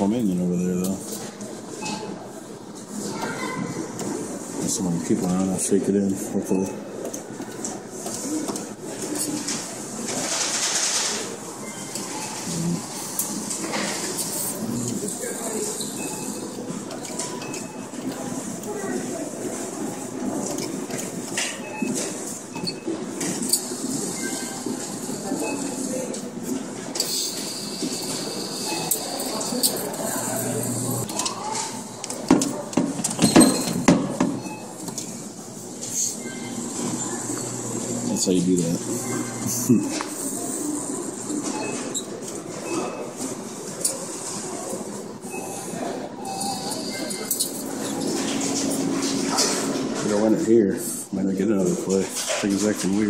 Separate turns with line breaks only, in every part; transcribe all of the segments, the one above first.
Romanian over there, though. That's someone keep an eye on. I'll shake it in, hopefully. when we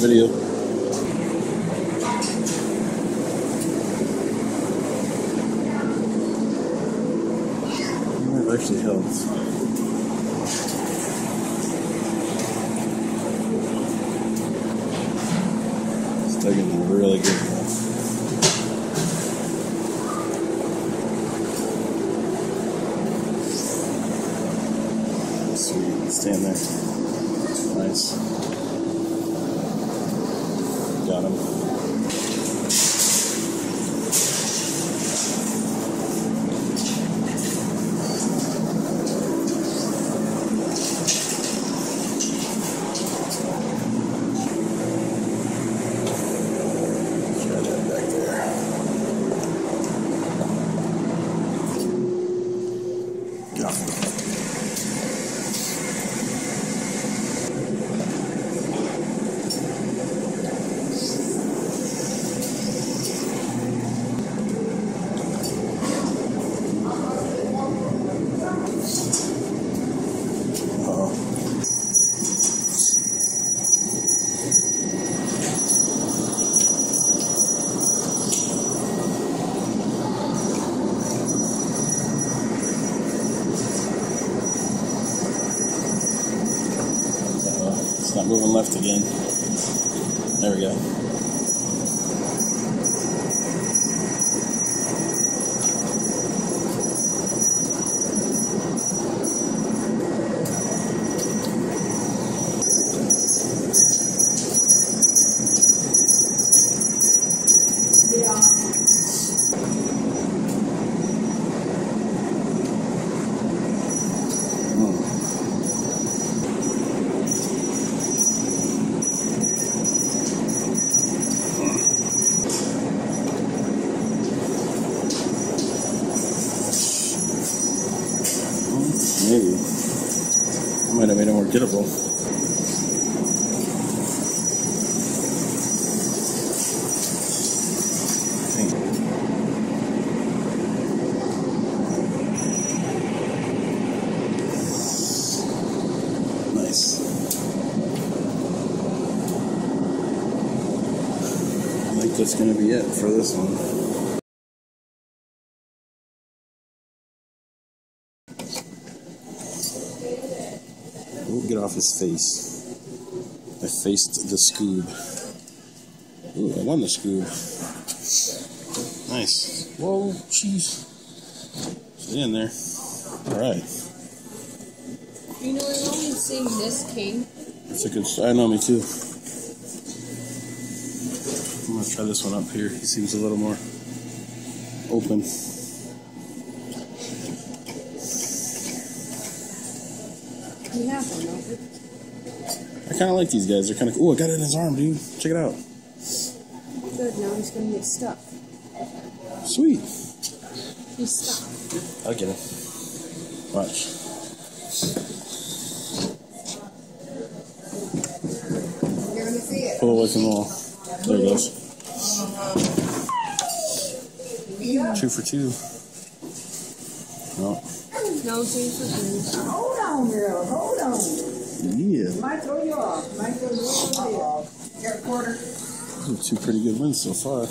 video. that's going to be it for this one. Ooh, get off his face. I faced the Scoob. Ooh, I won the Scoob. Nice. Whoa, jeez. Stay in there. Alright.
You know, I've only seen this king.
It's a good. I know me too. I'm gonna try this one up here. He seems a little more open.
You have one, don't you?
I kind of like these guys. They're kind of. Oh, I got it in his arm, dude. Check it out.
Good, now he's gonna get stuck.
Sweet.
He's stuck.
I'll get him. Watch.
You're gonna see it.
Pull away from the wall. There he goes. Two for two. No.
No, two for two.
Hold on, girl. Hold on.
Yeah.
Might throw you off. Might throw you off. Here, a quarter.
Those are two pretty good wins so far.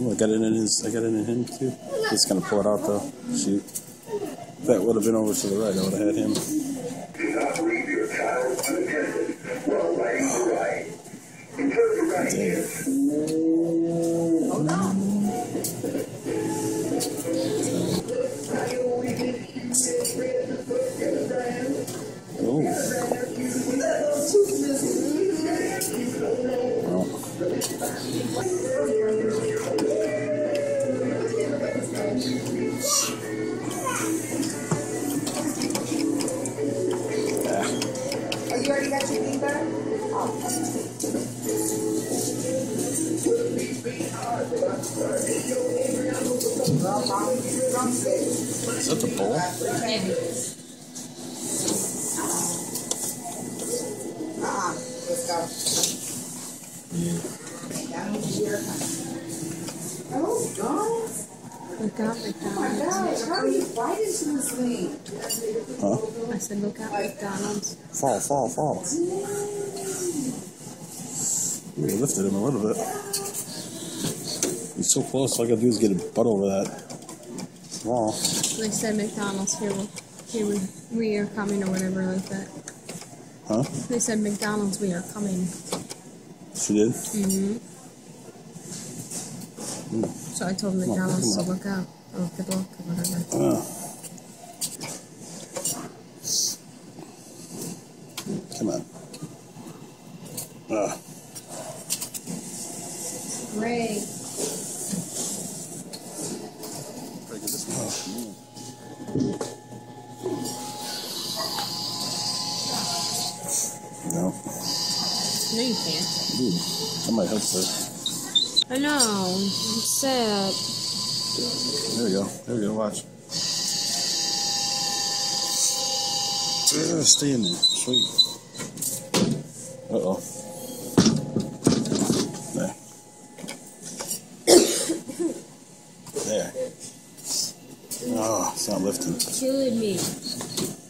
Oh, I got it in his. I got it in him too. He's gonna pull it out though. Shoot. If that would have been over to the right, I would have had him.
Enjoy
Fall, fall, We lifted him a little bit. He's so close. All I gotta do is get a butt over that wall.
They said McDonald's here. we- Here we, we are coming or whatever like that.
Huh?
They said McDonald's, we are coming.
She did?
Mm-hmm. So I told McDonald's to look out. Oh, good luck or whatever.
Oh. Come on. Ah.
Ray.
No.
No, you can't.
Ooh, I might help there.
I know. It's sad.
There we go. There we go. Watch. Stay in there. Sweet. Uh oh. There. there. Oh, it's not lifting.
Killing me.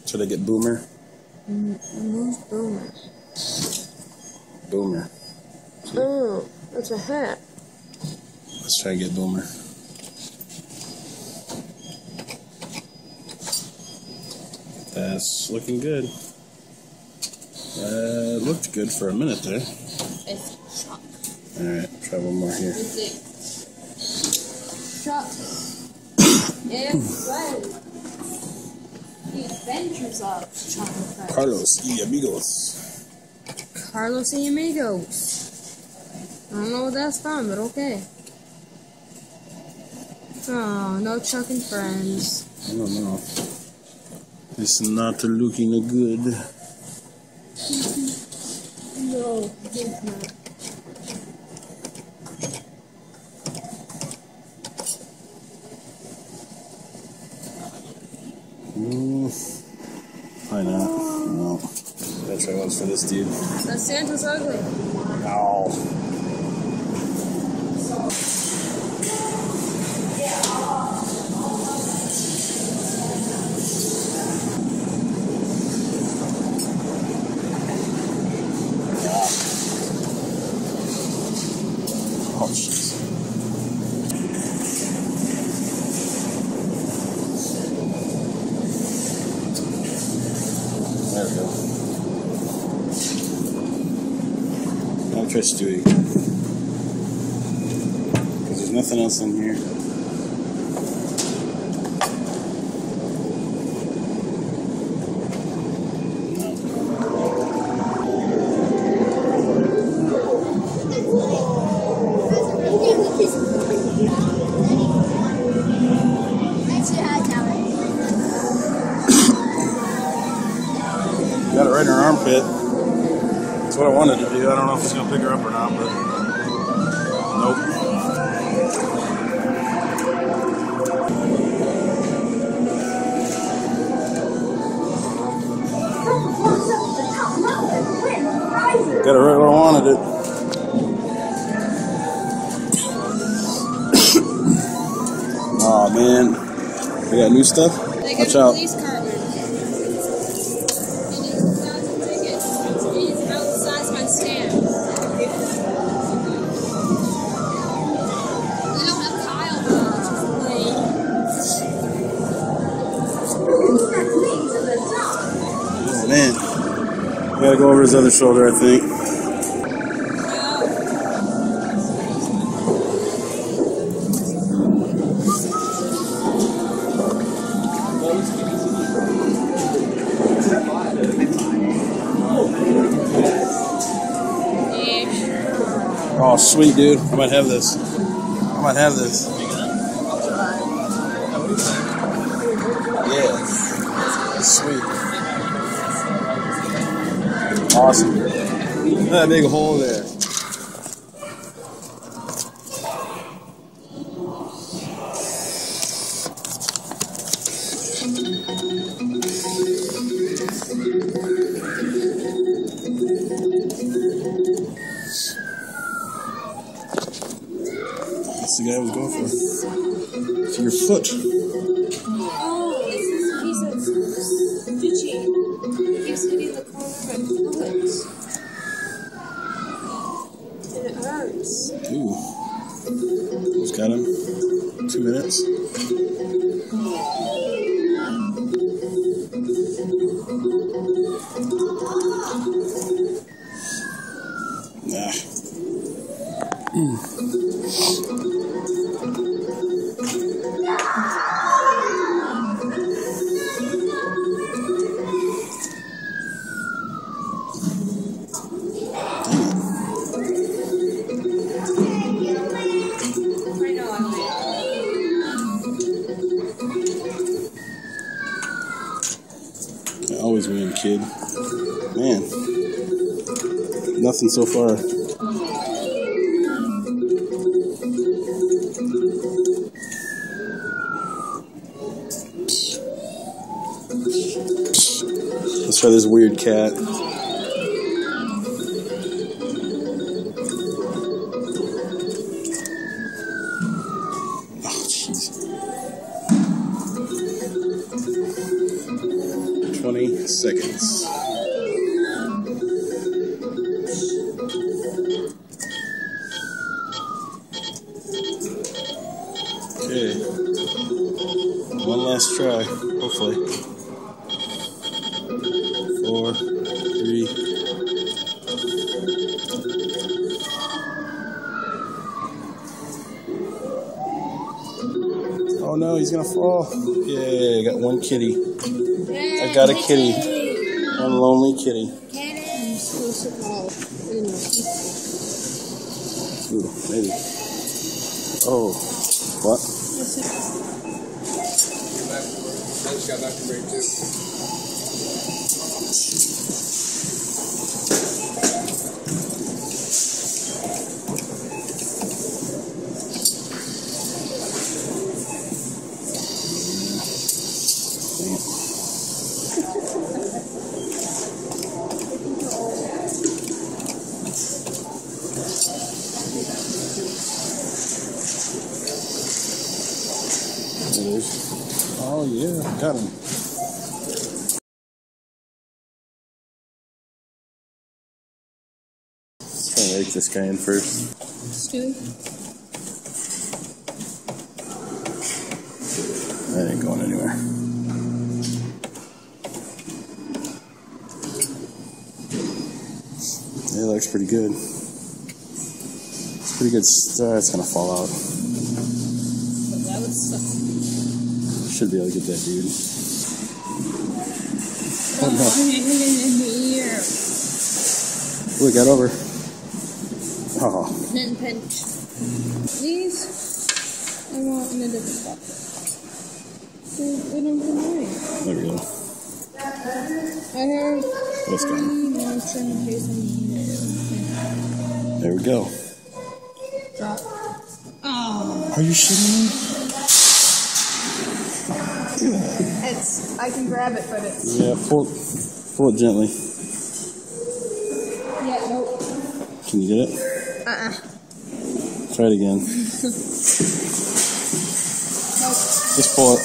Should I get Boomer?
Who's Boomer?
Boomer.
Oh, that's a hat.
Let's try to get Boomer. That's looking good. Uh, looked good for a minute there.
It's Chuck.
Alright, try one more here.
it? Chuck. yeah. The Adventures of Chuck.
Carlos y amigos.
Carlos y Amigos. I don't know what that's from, but okay. Oh, no Chuck and Friends.
I don't know. It's not looking good.
No, it's not.
Mm, why not? No. Gotta try one for this dude.
That Santa's ugly.
Ow. something else in here. Man, we gotta go over his other shoulder, I think. Oh, sweet, dude. I might have this. I might have this. awesome. That big hole there. always win, kid. Man, nothing so far. Let's try this weird cat. is. Oh yeah, got him. Just gonna rake this guy in first.
Stewie.
That ain't going anywhere. It looks pretty good. It's pretty good. Uh, it's gonna fall out. Should be able to get that dude.
Oh,
no.
hit him in the ear.
Look, got over. Oh,
Pen pinch. Please? I want in a different spot. So, I don't know.
there we go.
I heard
That's gone.
three motion
There we go.
Drop. Oh.
Are you shitting me?
It's, I can grab it, but it's,
Yeah, pull, pull it gently.
yeah, nope.
Can you get it?
Uh-uh.
Try it again.
Nope.
Just pull it.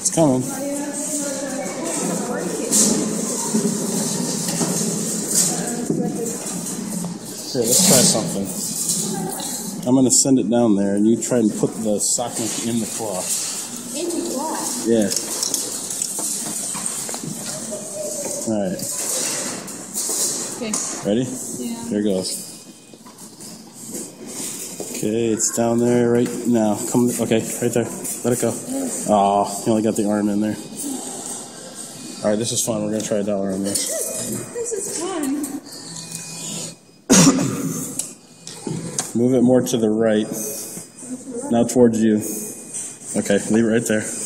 It's coming. Here, let's try something. I'm gonna send it down there, and you try and put the sock in the cloth.
In the claw.
Yeah. All right.
Okay.
Ready?
Yeah.
Here goes. Okay, it's down there right now. Come. Okay, right there. Let it go. Oh, you only got the arm in there. All right, this is fun. We're gonna try a dollar on. This Move it more to the right. Now towards you. Okay, leave it right there.
This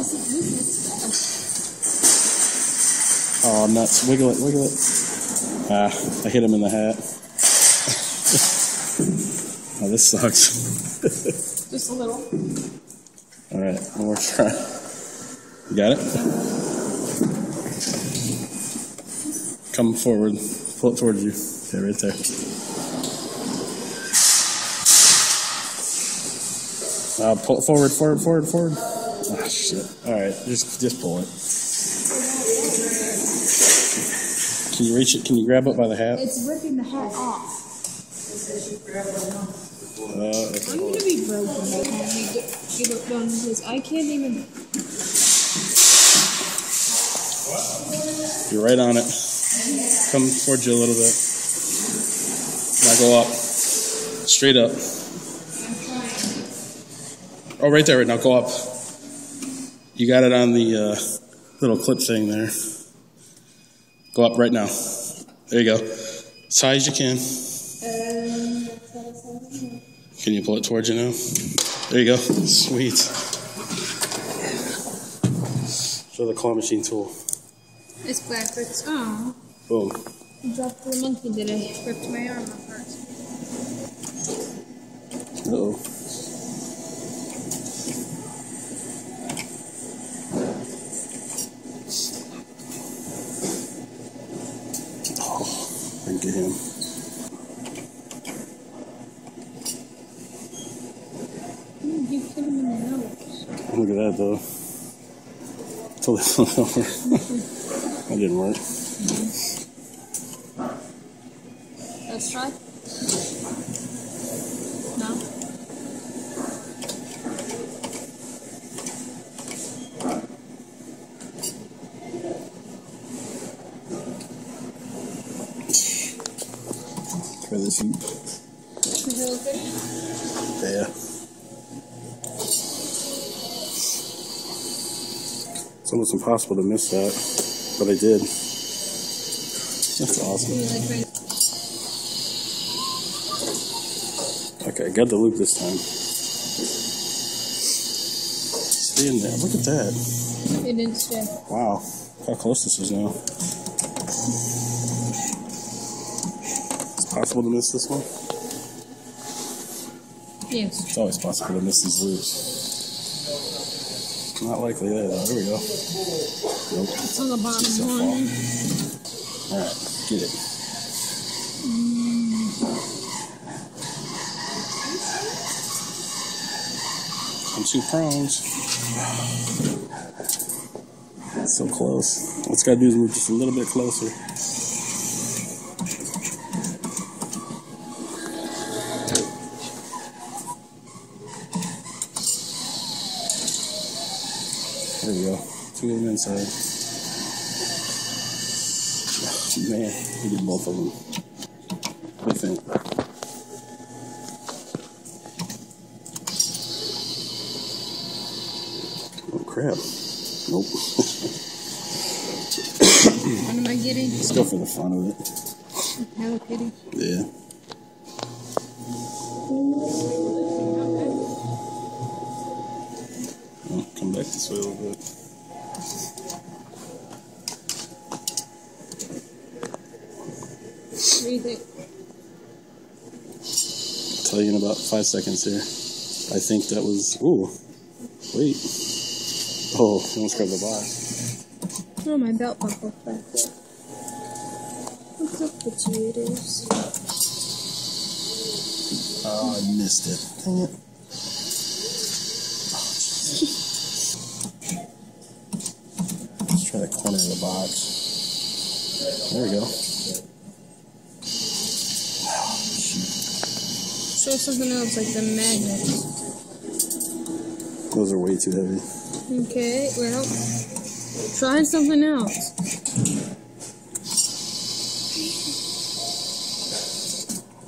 is, this is
Oh, nuts. Wiggle it, wiggle it. Ah, I hit him in the hat. oh, this sucks.
just a little.
All right, one more try. You got it? Come forward. Pull it towards you. Yeah, right there. Uh, pull it forward, forward, forward, forward. Ah, shit. All right, just just pull it. Can you reach it? Can you grab it by the hat?
It's ripping the hat off.
Uh, okay,
I'm gonna be broken by the time we get, get it done because I can't even.
You're right on it. Come towards you a little bit. Now go up. Straight up. Oh, right there. Right now, go up. You got it on the uh, little clip thing there. Go up right now. There you go. As high as you can. Can you pull it towards you now? There you go. Sweet. Show the claw machine tool.
It's backwards. Oh,
Boom.
I dropped the monkey today. Ripped my arm apart.
Uh oh. Oh, I get him.
Mm, You hit him in the nose.
Look at that though. Totally fell over. that didn't work.
Let's try. No.
Try this heat.
Is it okay?
Yeah. It's almost impossible to miss that, but I did. That's awesome.
You like my
Okay, got the loop this time. Stay in there. Look at that.
It didn't stay.
Wow. How close this is now. It's possible to miss this one?
Yes.
It's always possible to miss these loops. Not likely there though. There we go. Nope.
It's on the bottom one.
Alright, get it. Two prongs. That's so close. What's gotta do is move just a little bit closer. There you go. Two of them inside. Man, we did both of them. You think? Crap! Nope.
What am I getting?
Let's go for the fun of it.
Hello Kitty.
Yeah. Oh, come back this way a little bit.
What do you think?
tell you in about five seconds here. I think that was. Ooh, wait. Oh, almost grabbed the box.
Oh, my belt buckle back there. What's up with you, it is?
Oh, I missed it. Dang it. Let's try the corner of the box. There we go.
Show something else, like the magnets.
Those are way too heavy.
Okay, well, try something else.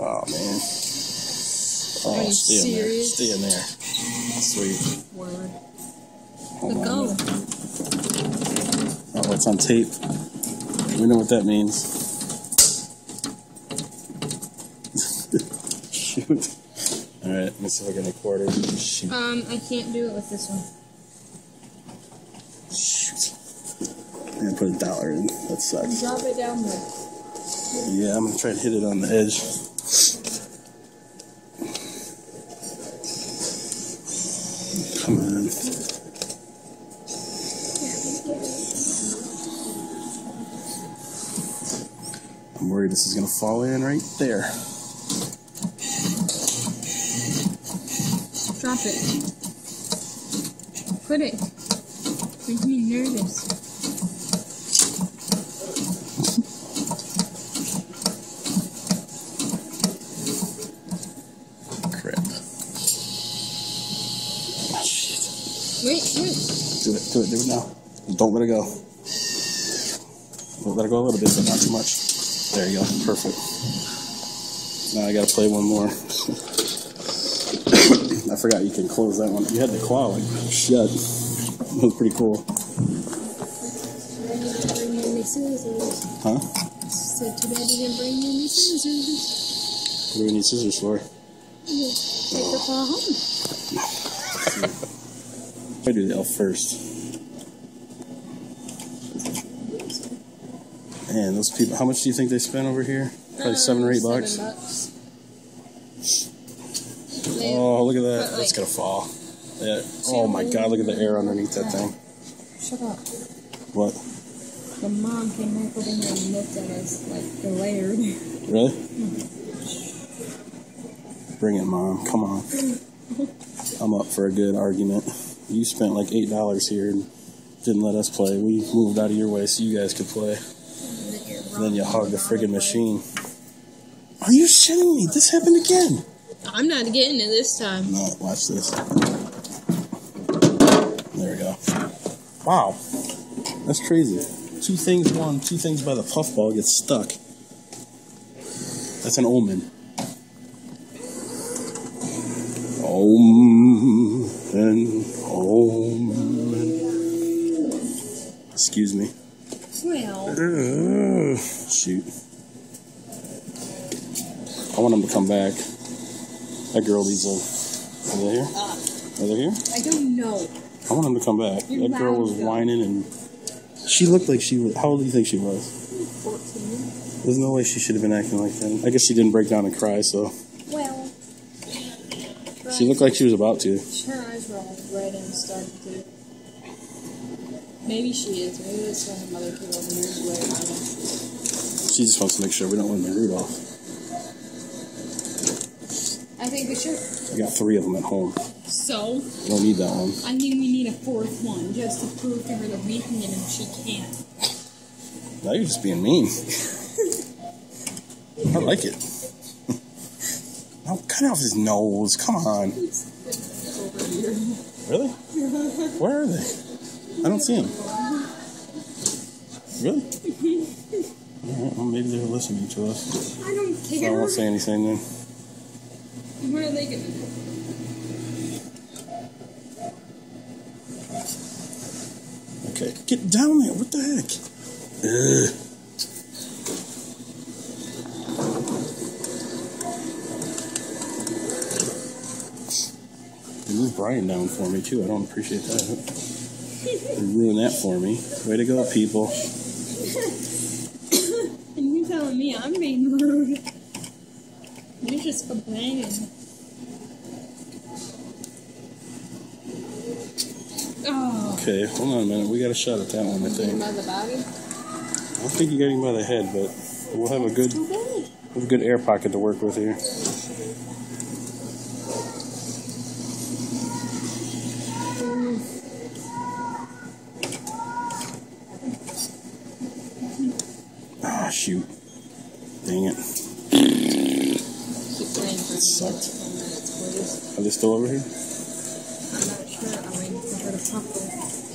Oh man. Oh, stay in there. Stay in there. Sweet.
Word.
Hold
Let
on.
go.
Oh, it's on tape. We know what that means. Shoot. All right, let me see if I get a quarter. Shoot.
Um, I can't do it with this one.
I'm gonna put a dollar in. That sucks.
Drop it down there.
Yeah, I'm gonna try to hit it on the edge. Come on. I'm worried this is gonna fall in right there.
Drop it. Put it. Makes me nervous.
Crap. Ah, shit.
Wait, wait.
Do it, do it, now. Don't let it go. Well, let it go a little bit, but not too much. There you go. Perfect. Now I gotta play one more. I forgot you can close that one. You had the claw like shut. That was pretty cool.
I didn't bring you any scissors.
Huh?
Too bad you didn't bring me any scissors.
What do we need scissors for?
Take the claw home.
I do the elf first. Man, those people, how much do you think they spent over here? Probably seven or eight
Um,
bucks.
Bucks.
Oh, look at that.
But,
That's gonna fall. Yeah. Oh my god, look at the air underneath that thing.
Shut up.
What?
The mom came back over here and looked at us like glared.
Really? Bring it, mom. Come on. I'm up for a good argument. You spent like eight dollars here and didn't let us play. We moved out of your way so you guys could play. And then you hog the friggin' machine. Are you shitting me? This happened again.
I'm not getting it this time.
No, watch this. There we go. Wow. That's crazy. Two things won, two things by the puffball gets stuck. That's an omen. Omen and omen. Excuse me.
Well,
Ugh, shoot. I want him to come back. That girl needs a. Are they here? Are they here?
I don't know.
I want him to come back.
You're
that girl was
though.
whining and she looked like she was. How old do you think she was?
14.
There's no way she should have been acting like that. I guess she didn't break down and cry, so
Well,
she looked like she was about to.
her eyes were all red and started to. Maybe she is. Maybe it's when her mother came over here to wear it.
She just wants to make sure we don't win the Rudolph.
I think we should.
I got three of them at home.
So,
We don't need that one.
I think we need a fourth one just to prove to her that we can get him. She can't.
Now you're just being mean. I like it. No, cut off his nose. Come on. Really? Where are they? I don't see them. Really? All right, well, maybe they're listening to us.
I don't care.
So I won't say anything then.
What are they gonna do?
Okay, get down there. What the heck? Ugh. You moved Brian down for me too. I don't appreciate that. You ruined that for me. Way to go, people.
And you me I'm being rude? You're just complaining. Oh.
Okay, hold on a minute. We got a shot at that one, I think.
By the body?
I don't think you got him by the head, but we'll have a good, we'll have a good air pocket to work with here. Ah, shoot. Dang it.
For
Sucked. Are they still over here?
I'm not sure. I'm waiting for her to pop her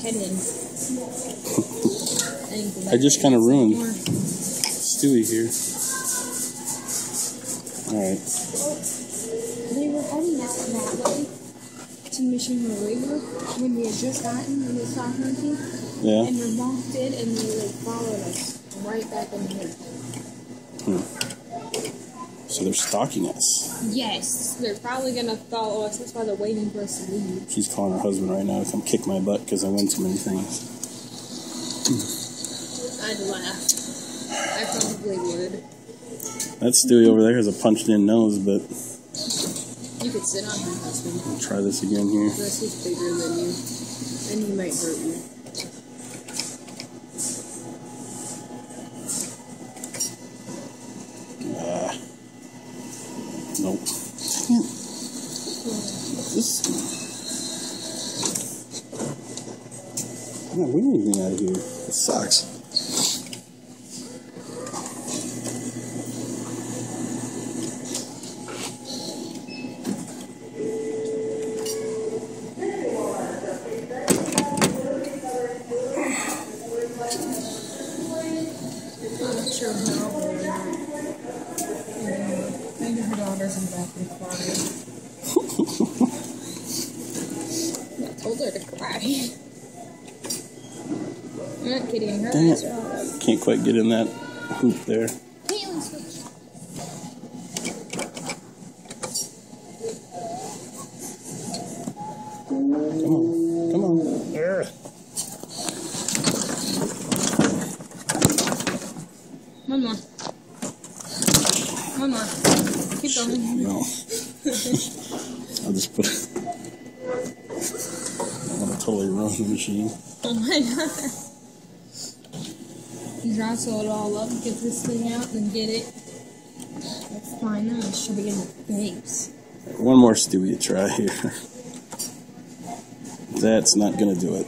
head in.
I just kinda ruined- Stewie here. Alright.
They were heading out that way to Mission River when we had just gotten when we saw hunting.
Yeah.
And your mom did, and they like followed us right back in here.
So they're stalking us.
Yes, they're probably gonna follow us. That's why they're waiting for us to leave.
She's calling her husband right now to come kick my butt because I win too many things.
I'd laugh. I probably would.
That Stewie over there has a punched in nose, but
You could sit on her husband.
I'll try this again here.
Unless he's bigger than you, and he might hurt you.
Ah. Nope. Dang it. This. I'm not winning anything out of here. It sucks.
I'm not sure how old they are. Maybe her daughter's in the back of the closet. I told her to cry. I'm not kidding. Her
Dang it.
are all up.
Can't quite get in that hoop there. Come on. Come on. There.
One more. One more. Keep going.
No. I'll just put it. I'm gonna totally ruin the machine.
Oh my god. Jostle it all up, get this thing out, and get it. That's fine. I'm gonna shove in the face.
One more Stewie try here. That's not gonna do it.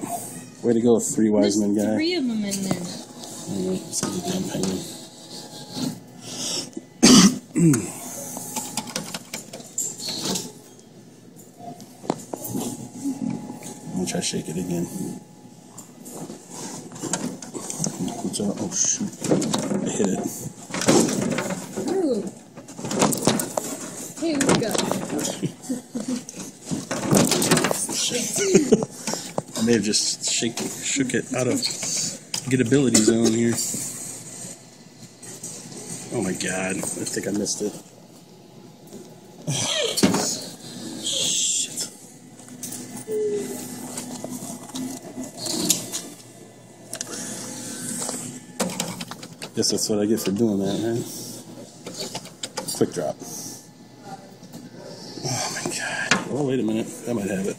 Way to go, three wise men guy.
three of them in there.
Anyway, it's a damn penguin. I'm gonna try to shake it again. Oh shoot! I hit it.
Ooh. Here we go.
I may have just shake, shook it out of getability zone here. Oh my god! I think I missed it. Guess that's what I get for doing that, right? Quick drop. Oh my god. Oh, wait a minute. That might have it.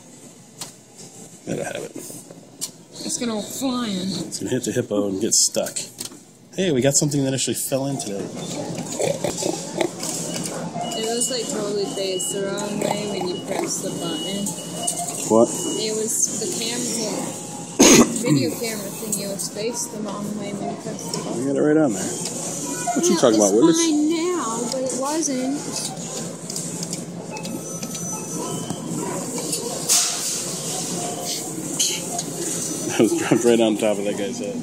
That'll have it.
It's gonna go flying.
It's gonna hit the hippo and get stuck. Hey, we got something that actually fell in today.
It was like totally faced the wrong way when you press the button.
What?
It was the camera, video camera thing. It was faced the wrong way when you pressed the button.
We got it right on there. What you talking about,
it's
Willis?
fine now, but it wasn't.
I was dropped right on top of that guy's head.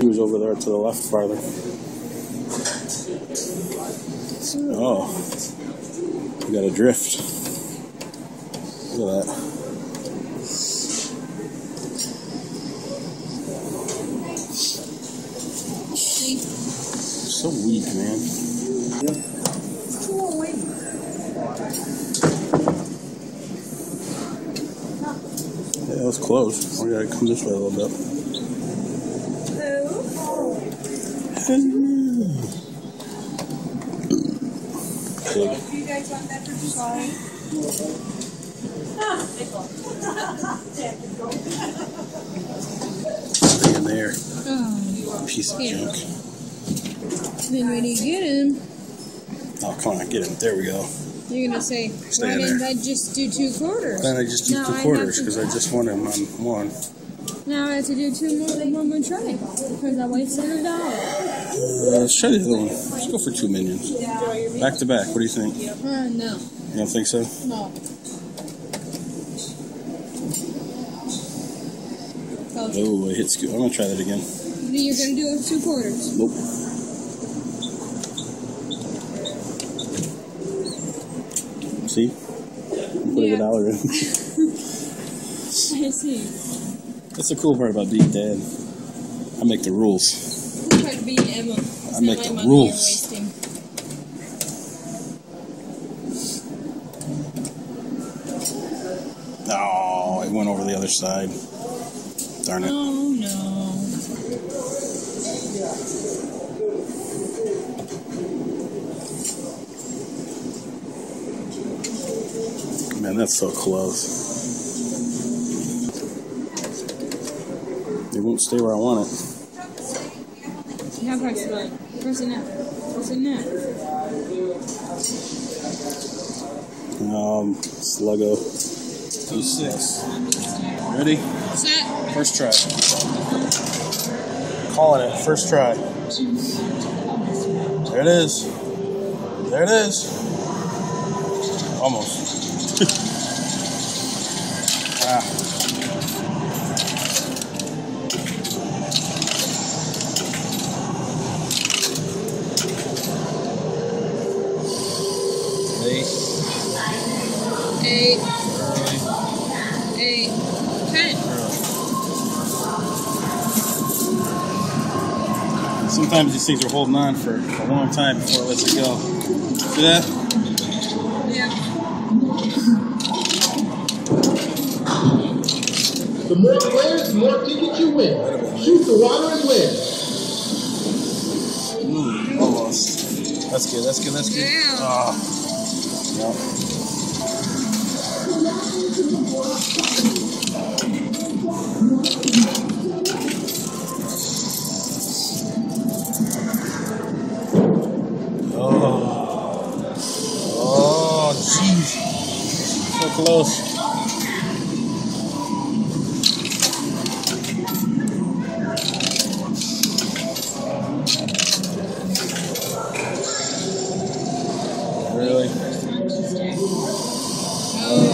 He was over there to the left farther. Oh, we got a drift. Look at that.
See?
Weak, man. Yeah, that was close. We gotta come this way a little bit. Pig.
You guys want that for Sorry.
Stay in there.
Oh,
Piece of
Yeah.
junk.
then when you get him,
Oh, come on, get him. There we go.
you're gonna say,
Stay
why
in
didn't
there.
I just do two quarters?
Then I just do
Now
two
have
quarters
to-
because I just won him on one.
Now I have to do two more one more try because I wasted a dollar.
Uh, let's try the other one. Let's go for two minions. Back to back. What do you think? You
Uh, no,
don't think so?
no. Oh,
Oh, I hit scoop. I'm gonna try that again.
you're gonna do two quarters.
Nope. See? You put
Yeah.
a dollar in.
I see.
That's the cool part about being dad. I make the rules.
To Emma. It's
I make the rules. Oh, it went over the other side. Darn it.
Oh no.
Man, that's so close. It won't stay where I want it.
How press the button? Press it now. Press it now.
Um, Sluggo. E6. Ready?
Set.
First try. Calling it. First try. There it is. There it is. Almost. Sometimes these things are holding on for a long time before it lets it go. See that?
Yeah.
The more players, the more tickets you win. Shoot the water and win.
Mm, almost. That's good. That's good. That's good.
Yeah.
Ah. Yep. Oh. Close. Really? Oh,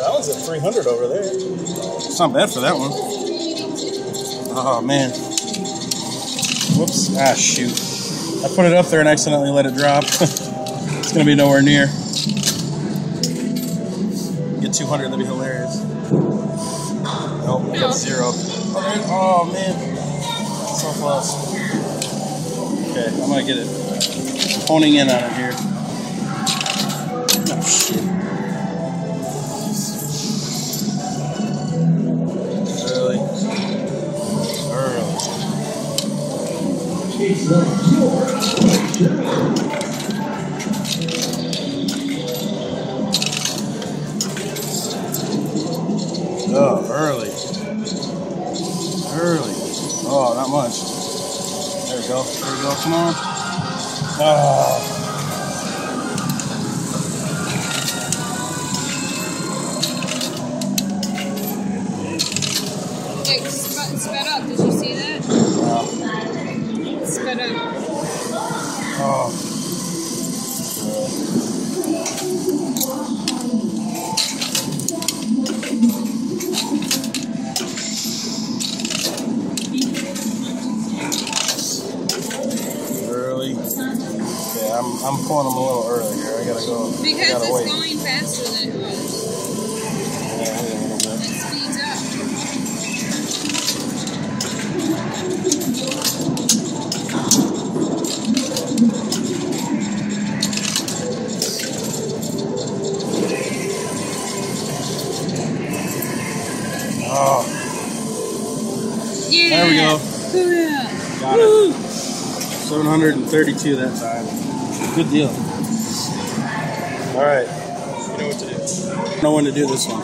that was at 300 over there. It's not bad for that one. Oh, man. Ah, shoot. I put it up there and accidentally let it drop. it's going to be nowhere near. Get 200, that'd be hilarious. Nope, we got zero. Oh, oh, man. So close. Okay, I'm going to get it. Honing in on it here. Oh, 732 that time. Good deal. All right.
You know what to do.
I know when to do this one.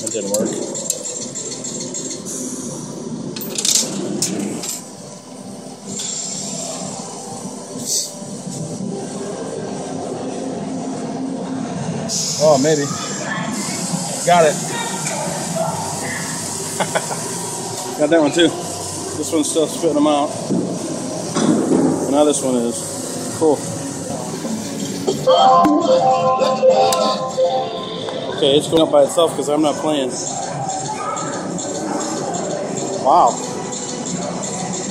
That didn't work. Oh, maybe. Got it. Got that one too. This one's still spitting them out. Now this one is. Cool. Okay, it's going up by itself because I'm not playing. Wow.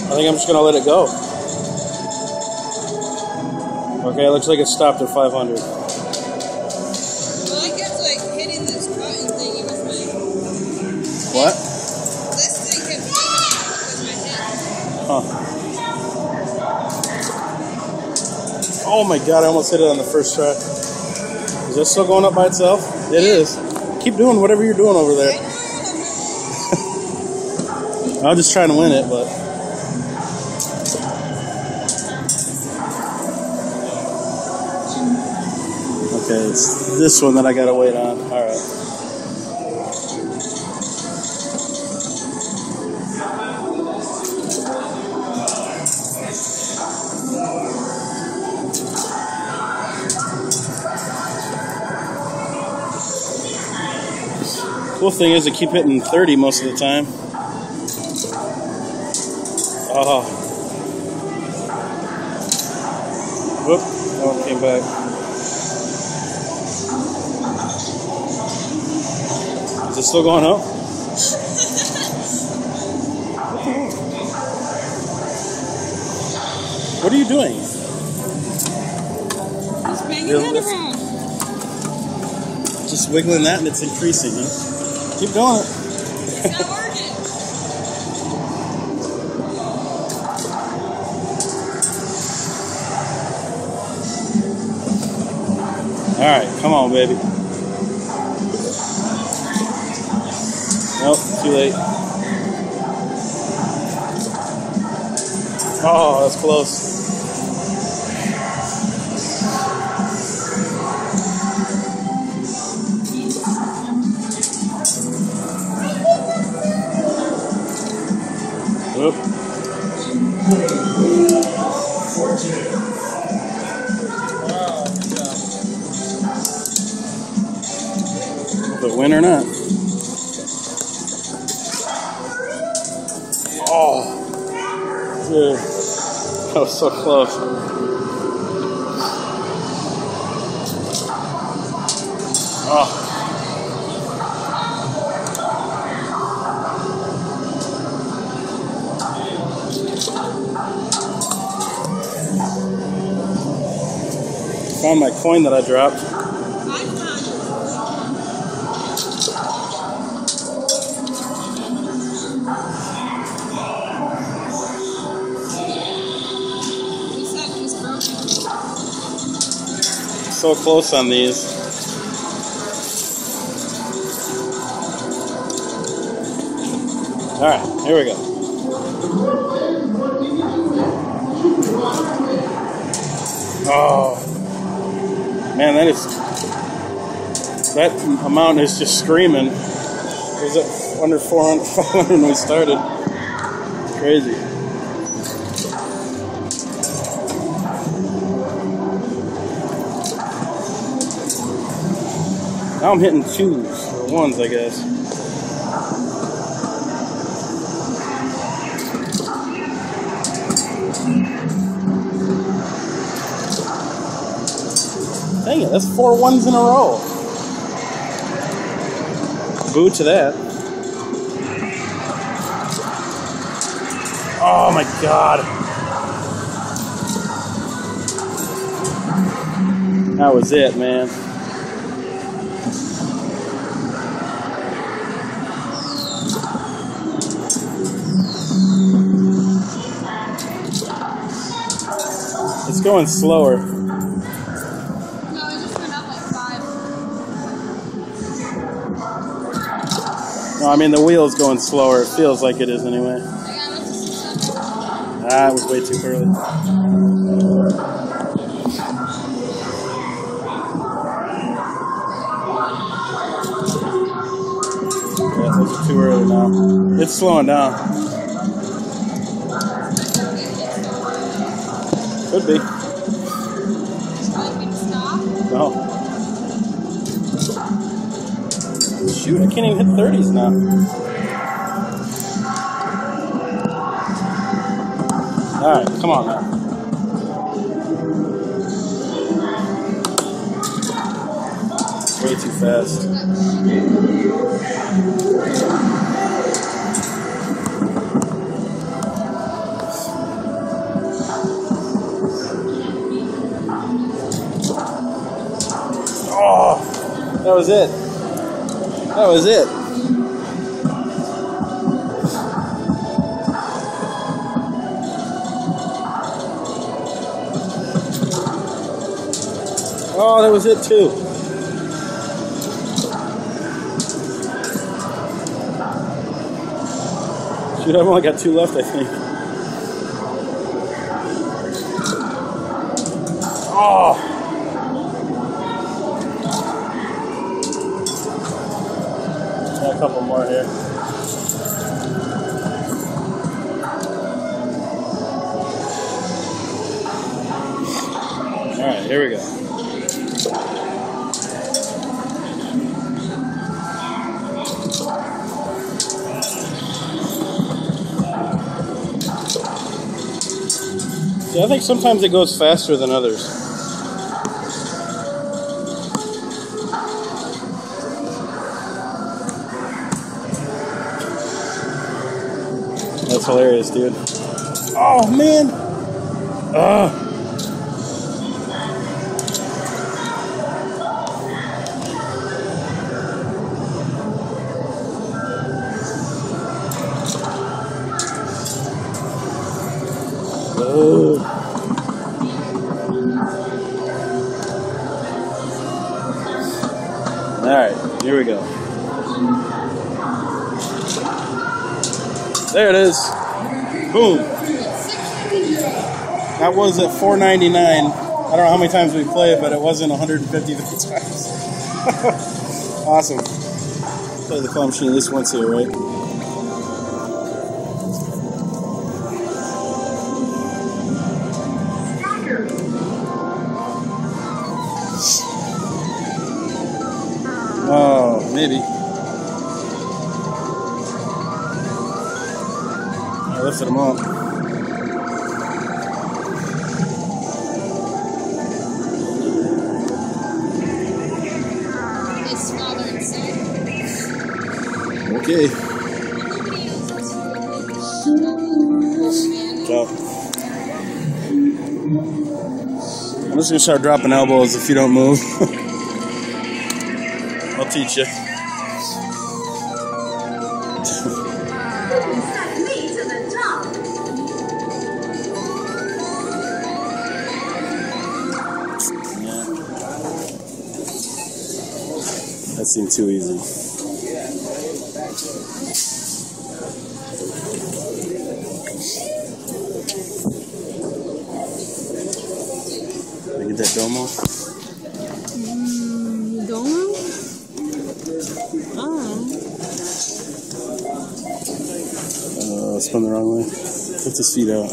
I think I'm just going to let it go. Okay, it looks like it stopped at 500. Oh my god, I almost hit it on the first try. Is that still going up by itself? It is. Keep doing whatever you're doing over there. I'm just trying to win it, but. Okay, it's this one that I gotta wait on. Cool thing is, I keep hitting 30 most of the time. Oh. Whoop. Oh, it came back. Is it still going up? What are you doing?
Just bang
Yeah,
your head
that's-
around.
Just wiggling that and it's increasing, huh? Keep doing it.
It's not working.
Alright, come on, baby. Nope, too late. Oh, that's close. So close. Oh, found my coin that I dropped. So close on these. All right, here we go. Oh, man, that is that amount is just screaming. It was under 400, when we started. I'm hitting twos or ones, I guess. Dang it, that's four ones in a row. Boo to that. Oh my god. That was it, man. Going slower.
No, it just went up like five.
No, I mean the wheel's going slower. It feels like it is anyway.
Seven.
Ah, was way too early. Those too early now. It's slowing down. Could be. No. Shoot, I can't even hit 30s now. Alright, come on now. Way too fast. That was it. That was it. Oh, that was it too. Shoot, I've only got two left, I think. Oh. See, I think sometimes it goes faster than others. That's hilarious, dude. Oh man. Ugh. That was at 4.99. I don't know how many times we played, it, but it wasn't 150 times. awesome. Play the claw machine at least once here, right? Gonna start dropping elbows if you don't move. I'll teach you.
Me to the top.
Yeah. That seemed too easy. good to see that.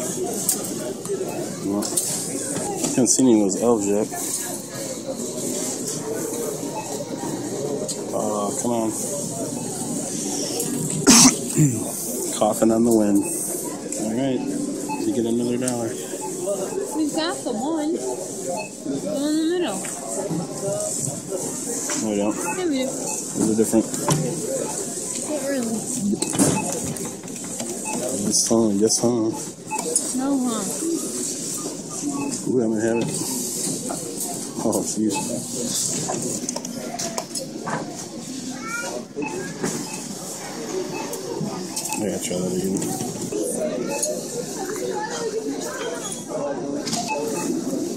Well, haven't seen any of those elves yet. Oh, uh, come on. Coughing on the wind. All right, you get another dollar.
We've got the one. The one in the middle.
No, we don't.
Yeah, we do. Different.
This song, yes, huh?
No, huh?
Ooh, I'm gonna have it. Oh, jeez. I gotta try that again.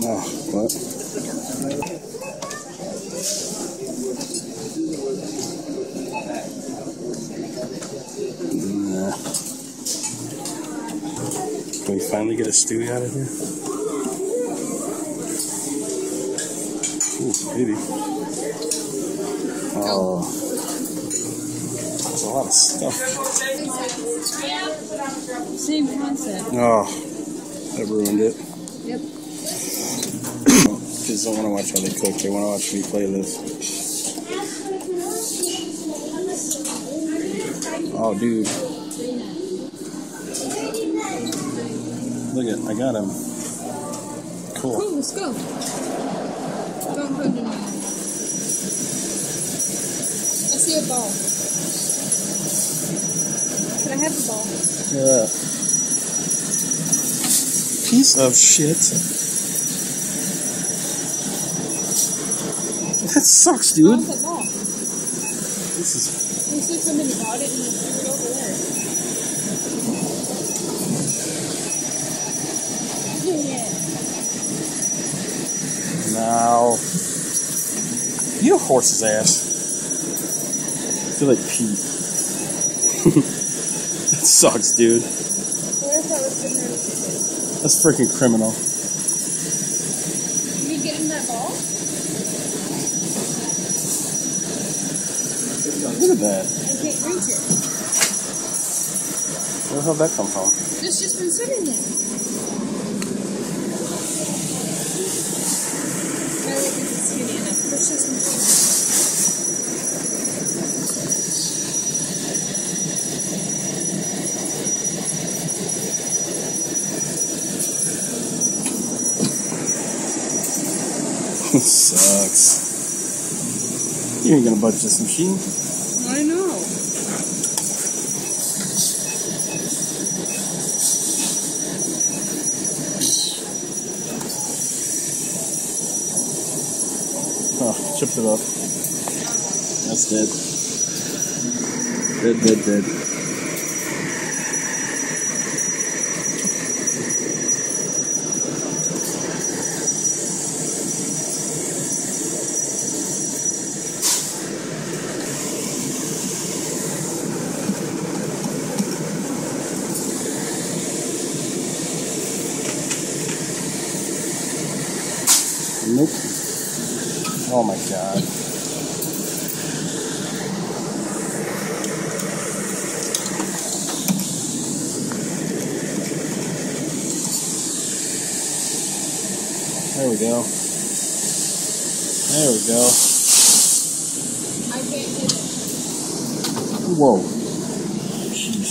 Oh, what? Nah. Can we finally get a stew out of here? Ooh, maybe. Oh. There's a lot of stuff.
Same concept.
Oh, that ruined it.
Yep.
Kids don't want to watch how they cook. They want to watch me play this. Oh, dude. Look at, I got him. Cool.
Cool, let's go. Don't put it in. I see a ball. Can I have the ball?
Yeah. Piece of shit. That sucks, dude.
That ball?
This is
Looks like somebody bought it and threw it over there. Yeah.
Now. You a horse's ass. I feel like Pete. that sucks, dude.
What if I was sitting there to
That's freaking criminal.
Did you get him that ball?
Look at that.
I can't reach it.
Where the hell did that come from?
It's just been sitting there. My leg isn't skinny enough. Push this in.
Sucks. You ain't gonna budge this machine.
I know.
Oh, chipped it up. That's dead. Dead, dead, dead. Nope. Oh my god. There we go. There we go.
I can't hit it.
Whoa. Jeez.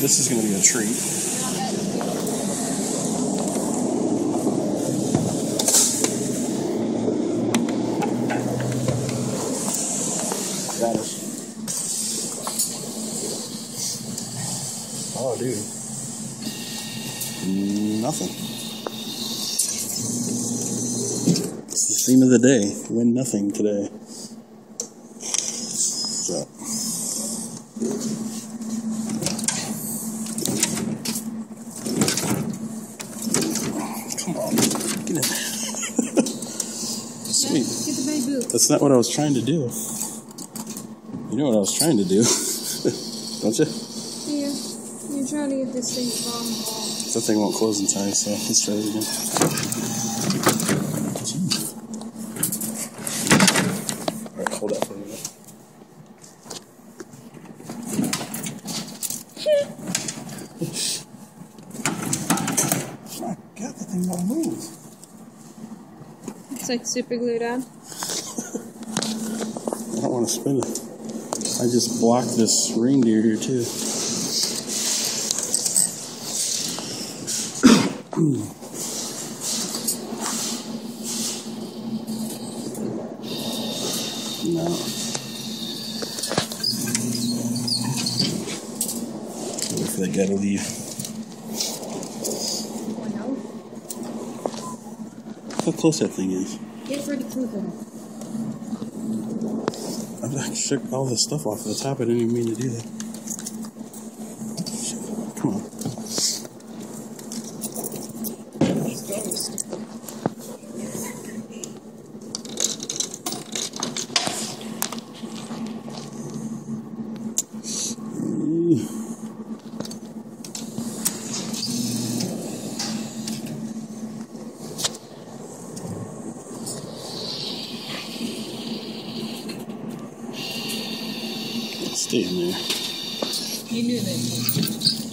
This is going to be a treat. Got it. Oh, dude. Nothing. It's the theme of the day. Win nothing today. So. Come on. Get in there. Sweet.
Get the baby.
That's not what I was trying to do. You know what I was trying to do, don't you?
Yeah. You're trying to get this thing from ball.
That thing won't close in time, so let's try it again.
Super glued on?
I don't want to spin it. I just blocked this reindeer here too. no. Wait gotta leave. How close that thing is.
Get Freddy Krueger.
I I shook all this stuff off the top. I didn't even mean to do that. Stay in there.
You knew that.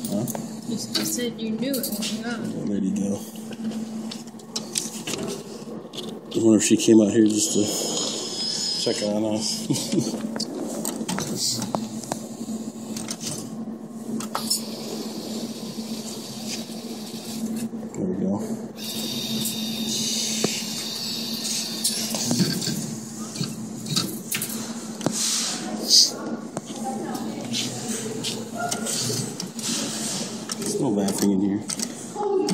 Huh?
You you said you knew it when you got it.
Ready to go. I wonder if she came out here just to check on us. there we go. There's no laughing in here. Oh,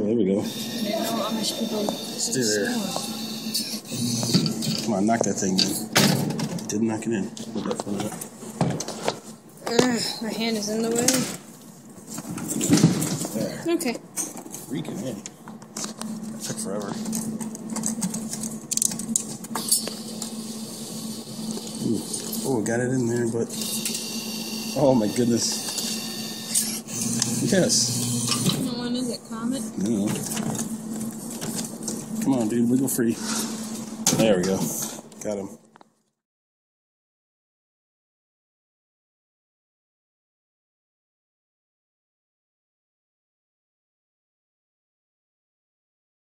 there we go.
I didn't know Amish people
Stay there. Come on, knock that thing in. Didn't in. Put that phone up.
Ugh, my hand is in the way.
There.
Okay.
Freaking in. That took forever. Ooh. Oh, I got it in there, but. Oh my goodness. Yes.
No one is it, Comet?
No. Come on, dude. Wiggle free. There we go. Got him.